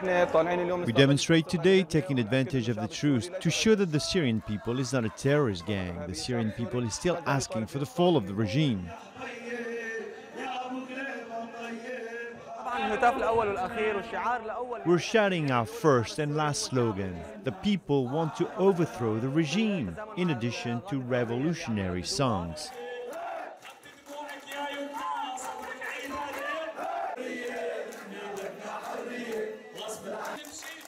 We demonstrate today taking advantage of the truce to show that the Syrian people is not a terrorist gang. The Syrian people is still asking for the fall of the regime. We're shouting our first and last slogan. The people want to overthrow the regime, in addition to revolutionary songs. Didn't see